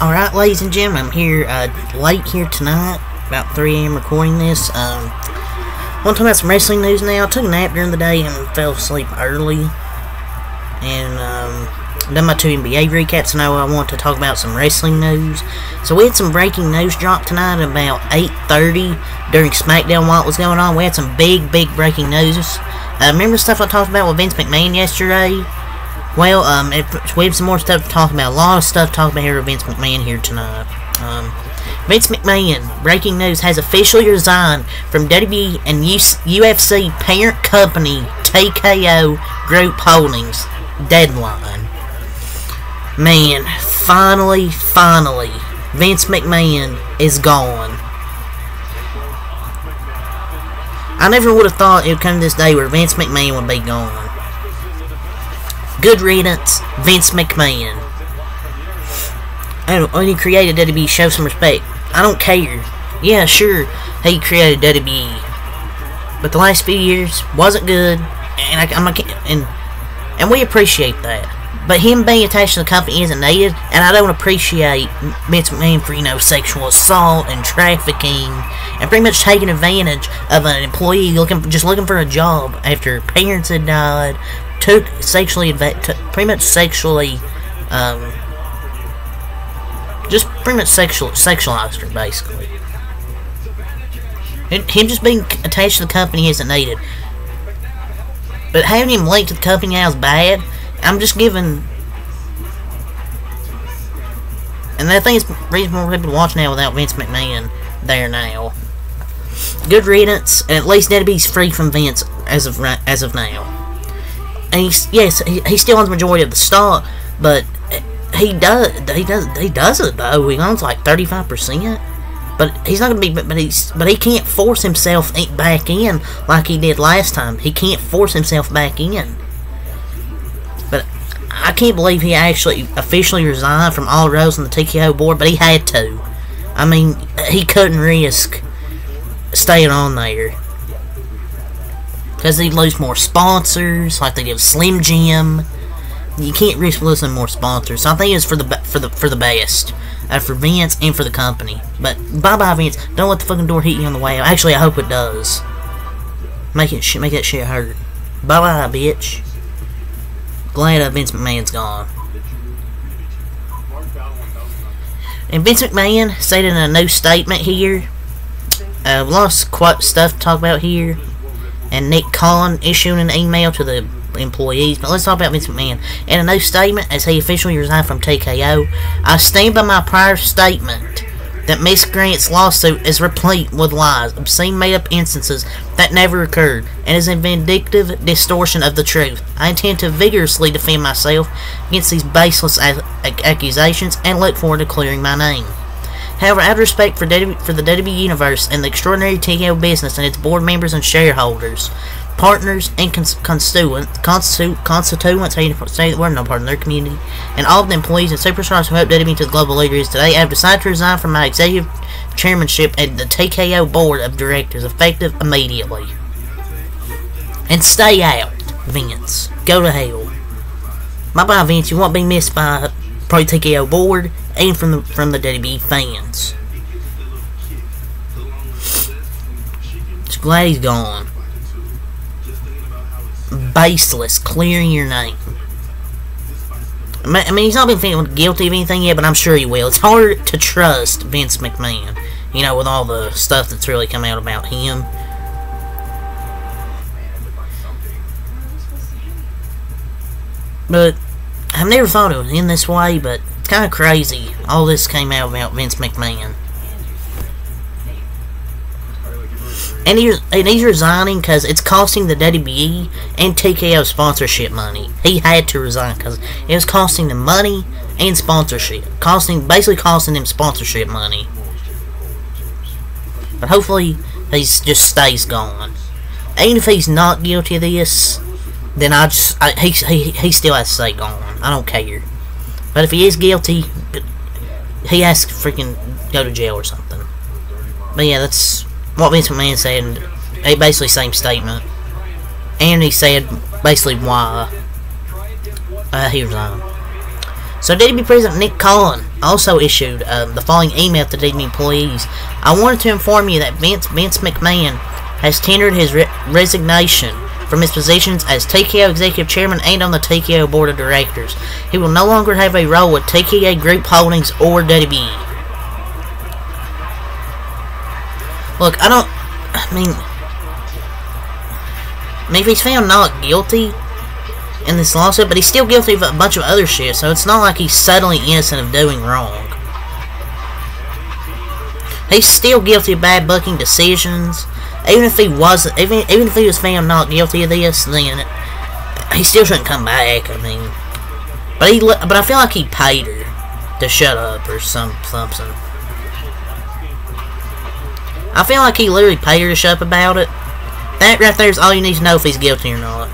Alright, ladies and gentlemen, I'm here uh, late here tonight, about 3 a.m. recording this. Um, I want to talk about some wrestling news now. I took a nap during the day and fell asleep early. And, um, done my two NBA recaps, and now I want to talk about some wrestling news. So we had some breaking news drop tonight about 8.30 during SmackDown while it was going on. We had some big, big breaking news. Uh, remember stuff I talked about with Vince McMahon yesterday? Well, um, if, we have some more stuff to talk about. A lot of stuff to talk about here with Vince McMahon here tonight. Um, Vince McMahon, breaking news, has officially resigned from WWE and UFC parent company TKO Group Holdings. Deadline. Man, finally, finally, Vince McMahon is gone. I never would have thought it would come this day where Vince McMahon would be gone. Good riddance, Vince McMahon. Oh, when he created WWE, show some respect. I don't care. Yeah, sure, he created WWE, but the last few years wasn't good, and I, am and and we appreciate that. But him being attached to the company isn't needed, and I don't appreciate Vince McMahon for you know sexual assault and trafficking, and pretty much taking advantage of an employee looking just looking for a job after parents had died, took sexually pretty much sexually um, just pretty much sexual sexualized her basically. Him just being attached to the company isn't needed. But having him linked to the company now is bad. I'm just giving and I think it's reason more people watch now without Vince McMahon there now. Good riddance and at least WWE's free from Vince as of as of now and he's yes, he, he still owns the majority of the stock, but he does he does he does it though. He owns like thirty five percent. But he's not gonna be. But he's. But he can't force himself back in like he did last time. He can't force himself back in. But I can't believe he actually officially resigned from all roles on the TKO board. But he had to. I mean, he couldn't risk staying on there. Because they lose more sponsors, like they did Slim Jim. You can't risk losing more sponsors. So I think it's for the for the for the best. Uh, for Vince and for the company. But bye bye Vince. Don't let the fucking door hit you on the way out. Actually I hope it does. Make it make that shit hurt. Bye bye bitch. Glad that Vince McMahon's gone. And Vince McMahon said in a new statement here, uh, a lot of quite stuff to talk about here and Nick Khan issuing an email to the employees. But let's talk about Vince McMahon. In a new statement, as he officially resigned from TKO, I stand by my prior statement that Miss Grant's lawsuit is replete with lies, obscene made-up instances that never occurred, and is a vindictive distortion of the truth. I intend to vigorously defend myself against these baseless accusations and look forward to clearing my name. However, out of respect for, for the WWE Universe and the extraordinary TKO business and its board members and shareholders, partners and cons constituents, constitu constituents, how you say the word, no part of their community, and all of the employees and superstars who helped WWE to the global leader is today, I have decided to resign from my executive chairmanship at the TKO board of directors, effective immediately. And stay out, Vince. Go to hell. Bye bye, Vince. You won't be missed by Pro TKO board and from the from the WWE fans. Just glad he's gone. Baseless, clearing your name. I mean, he's not been guilty of anything yet, but I'm sure he will. It's hard to trust Vince McMahon, you know, with all the stuff that's really come out about him. But I've never thought it was in this way, but kind of crazy. All this came out about Vince McMahon. And he's, and he's resigning because it's costing the WWE and TKO sponsorship money. He had to resign because it was costing them money and sponsorship. Costing, basically costing them sponsorship money. But hopefully, he just stays gone. And if he's not guilty of this, then I just I, he, he he still has to stay gone. I don't care. But if he is guilty, he has to freaking go to jail or something. But yeah, that's what Vince McMahon said. A basically same statement, and he said basically why uh, he resigned. So WWE President Nick Khan also issued um, the following email to DB employees. I wanted to inform you that Vince, Vince McMahon has tendered his re resignation from his positions as TKO Executive Chairman and on the TKO Board of Directors. He will no longer have a role with TKO Group Holdings or WWE. Look, I don't... I mean... I mean, if he's found not guilty in this lawsuit, but he's still guilty of a bunch of other shit, so it's not like he's suddenly innocent of doing wrong. He's still guilty of bad booking decisions, even if he wasn't, even even if he was found not guilty of this, then he still shouldn't come back. I mean, but he, but I feel like he paid her to shut up or some something. I feel like he literally paid her to shut up about it. That right there is all you need to know if he's guilty or not.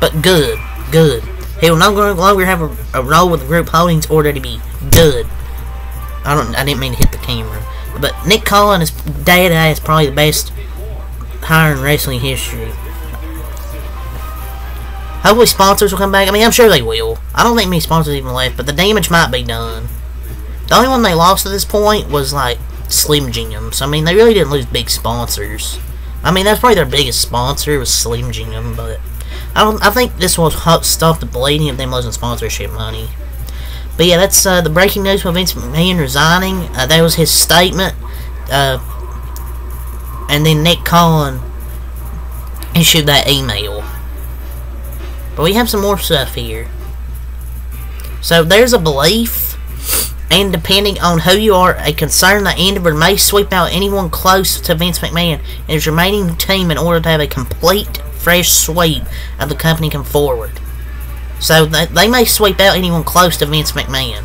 But good, good. He will no longer have a, a role with the group holdings order to be good. I don't. I didn't mean to hit the camera. But Nick Khan is day to day is probably the best hire in wrestling history. Hopefully sponsors will come back. I mean, I'm sure they will. I don't think many sponsors even left, but the damage might be done. The only one they lost at this point was like Slim Jim. So I mean, they really didn't lose big sponsors. I mean, that's probably their biggest sponsor was Slim Jim, but I don't. I think this will stop the bleeding of them losing sponsorship money. But yeah, that's uh, the breaking news with Vince McMahon resigning. Uh, that was his statement. Uh, and then Nick Khan issued that email. But we have some more stuff here. So there's a belief, and depending on who you are, a concern that Endeavor may sweep out anyone close to Vince McMahon and his remaining team in order to have a complete fresh sweep of the company come forward. So they may sweep out anyone close to Vince McMahon.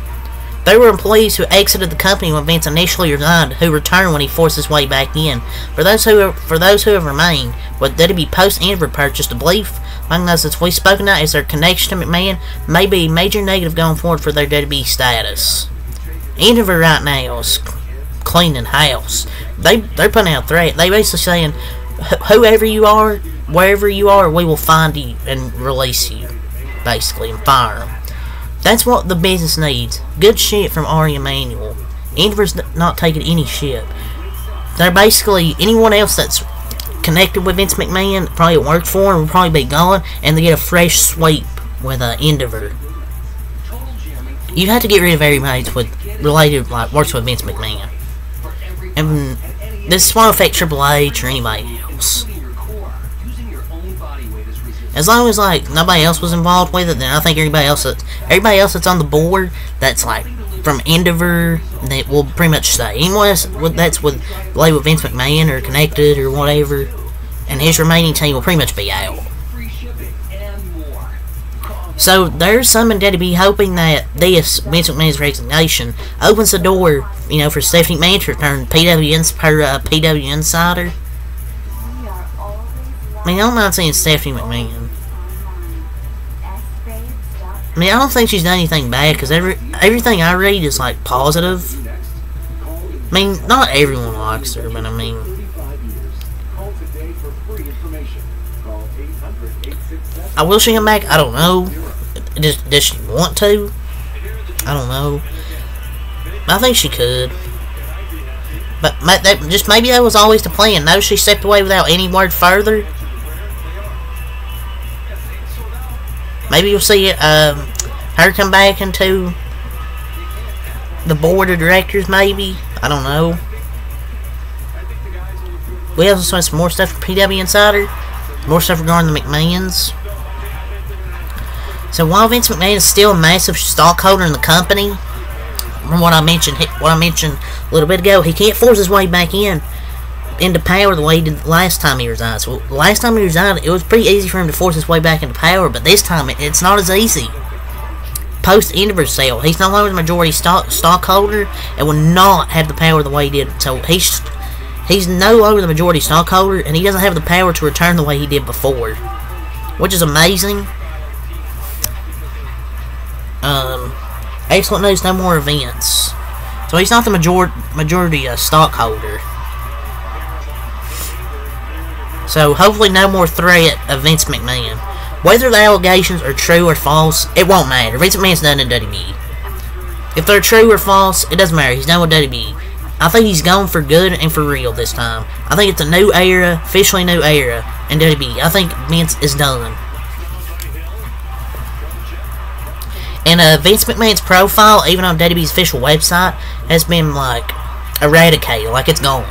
There were employees who exited the company when Vince initially resigned, who returned when he forced his way back in. For those who have, for those who have remained, what did be post Endeavor purchase, the belief among those that we've spoken about is their connection to McMahon may be a major negative going forward for their WWE status. Endeavor right now is cleaning house. They they're putting out threat. They basically saying whoever you are, wherever you are, we will find you and release you, basically, and fire them. That's what the business needs. Good shit from Ari Emanuel. Endeavor's not taking any shit. They're basically, anyone else that's connected with Vince McMahon, probably worked for him, will probably be gone, and they get a fresh sweep with uh, Endeavor. You have to get rid of everybody with related, like, works with Vince McMahon. And this won't affect Triple H or anybody As long as like nobody else was involved with it, then I think everybody else that everybody else that's on the board that's like from Endeavor that will pretty much stay. Anyone that's with like with Vince McMahon or connected or whatever, and his remaining team will pretty much be out. So there's someone that to be hoping that this Vince McMahon's resignation opens the door, you know, for Stephanie McMahon to return PW per uh, PW Insider. I mean, I don't mind seeing Stephanie McMahon. I mean, I don't think she's done anything bad because every everything I read is like positive. I mean, not everyone likes her, but I mean, I will she come back. I don't know. Does does she want to? I don't know. I think she could. But that just maybe that was always the plan. No, she stepped away without any word further. Maybe you'll see um, her come back into the board of directors, maybe. I don't know. We also have some more stuff from PW Insider. More stuff regarding the McMahons. So while Vince McMahon is still a massive stockholder in the company, from what I mentioned, what I mentioned a little bit ago, he can't force his way back in into power the way he did last time he resigned. So last time he resigned, it was pretty easy for him to force his way back into power, but this time it, it's not as easy. Post Endeavor sale, he's no longer the majority stock stockholder and will not have the power the way he did. So he's he's no longer the majority stockholder, and he doesn't have the power to return the way he did before, which is amazing. Um, excellent news, no more events. So he's not the major majority uh, stockholder. So hopefully no more threat of Vince McMahon. Whether the allegations are true or false, it won't matter. Vince McMahon's done in WWE. If they're true or false, it doesn't matter. He's done with WWE. I think he's gone for good and for real this time. I think it's a new era, officially new era in WWE. I think Vince is done. And uh, Vince McMahon's profile, even on WWE's official website, has been like eradicated, like it's gone.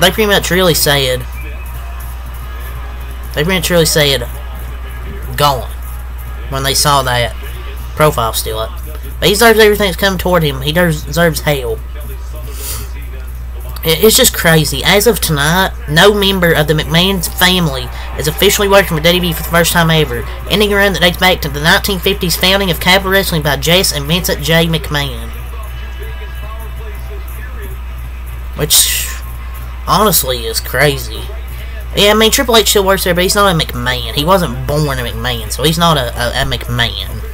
They pretty much really said, they pretty much really said, gone when they saw that profile still up. But he deserves everything that's coming toward him. He deserves hell. It's just crazy. As of tonight, no member of the McMahon family is officially working for WWE for the first time ever, ending a run that dates back to the 1950s founding of Capitol Wrestling by Jess and Vincent J. McMahon. Which, honestly, is crazy. Yeah, I mean, Triple H still works there, but he's not a McMahon. He wasn't born a McMahon, so he's not a, a, a McMahon.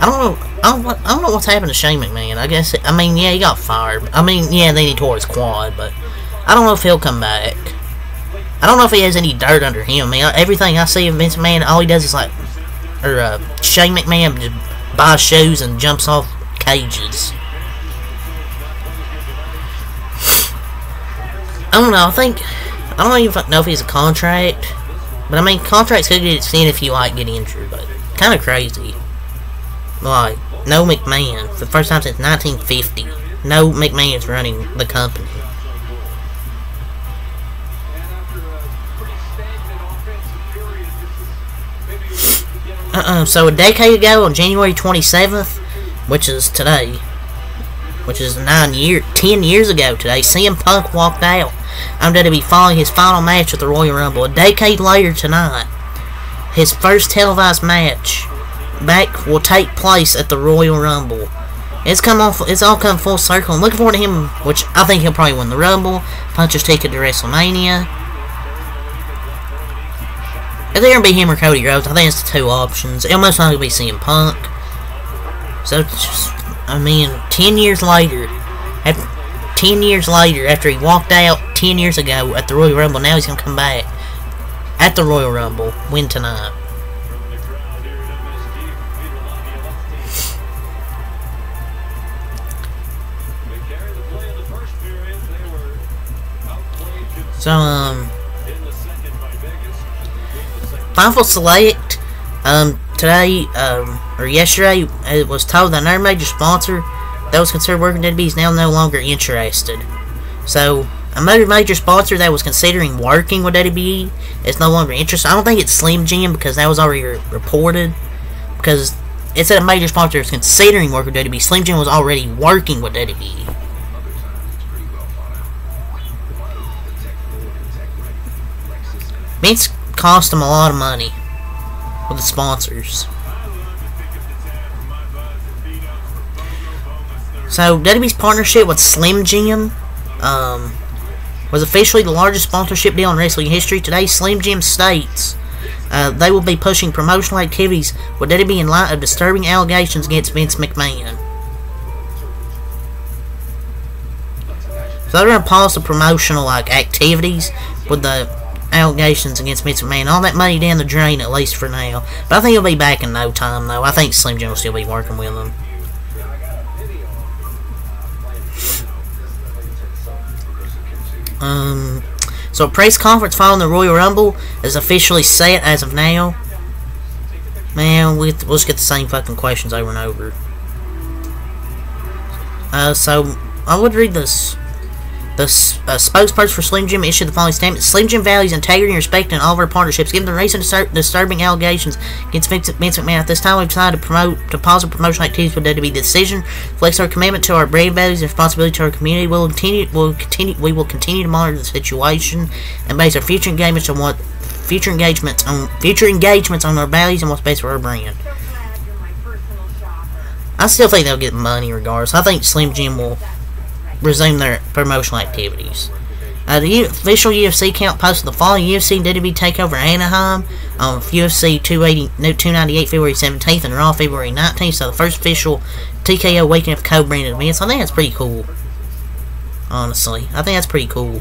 I don't know. I don't, I don't know what's happened to Shane McMahon. I guess. It, I mean, yeah, he got fired. I mean, yeah, then he tore his quad, but I don't know if he'll come back. I don't know if he has any dirt under him. I mean, everything I see of Vince McMahon, all he does is like, or uh, Shane McMahon just buys shoes and jumps off cages. I don't know. I think I don't even know if he's a contract, but I mean, contracts could get extended if you like get injured, but kind of crazy. Like, no McMahon. For the first time since 1950. No McMahon is running the company. Uh-uh, so a decade ago, on January 27th, which is today, which is nine year, ten years ago today, CM Punk walked out. I'm going to be following his final match at the Royal Rumble. A decade later tonight, his first televised match back will take place at the Royal Rumble. It's come off. It's all come full circle. I'm looking forward to him, which I think he'll probably win the Rumble. Puncher's ticket to WrestleMania. If they're gonna be him or Cody Rhodes, I think it's the two options. It'll most likely be CM Punk. So, just, I mean, ten years later, after, ten years later, after he walked out ten years ago at the Royal Rumble, now he's gonna come back at the Royal Rumble, win tonight. So, um, Fightful Select, um, today, um, or yesterday, it was told that our major sponsor that was considered working at is now no longer interested. So, another major sponsor that was considering working with WWE is no longer interested. I don't think it's Slim Jim because that was already re reported. Because it said a major sponsor is considering working with WWE. Slim Jim was already working with WWE. Vince cost him a lot of money with the sponsors. So, WWE's partnership with Slim Jim um, was officially the largest sponsorship deal in wrestling history. Today, Slim Jim states uh, they will be pushing promotional activities with WWE in light of disturbing allegations against Vince McMahon. So they're to pause the promotional like activities with the allegations against Vince McMahon. All that money down the drain, at least for now. But I think he'll be back in no time, though. I think Slim Jim will still be working with him. Um, so press conference following the Royal Rumble is officially set as of now. Man, we, we'll just get the same fucking questions over and over. Uh, so, I would read this. The uh, spokesperson for Slim Jim issued the following statement. Slim Jim values integrity and respect in all of our partnerships. Given the recent disturbing allegations against Vince McMahon, at this time we've decided to promote to pause our promotional activities with WWE. The decision reflects our commitment to our brand values and responsibility to our community. We'll continue, we'll continue, we will continue to monitor the situation and base our future engagements on what future engagements on future engagements on our values and what's best for our brand. I still think they'll get money regardless. I think Slim Jim will resume their promotional activities. Uh, the official UFC count posted the following UFC WWE TakeOver Anaheim on UFC 280, no, 298 February 17th and Raw February 19th. So the first official TKO weekend of co-branded events. I think that's pretty cool. Honestly, I think that's pretty cool.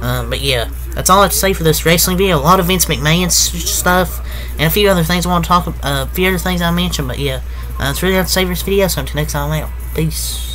Um, but yeah, that's all I have to say for this wrestling video. A lot of Vince McMahon stuff, and a few other things I want to talk. Uh, a few other things I mentioned, but yeah, uh, that's really all I have to say for this video. So until next time, I'm out. Peace.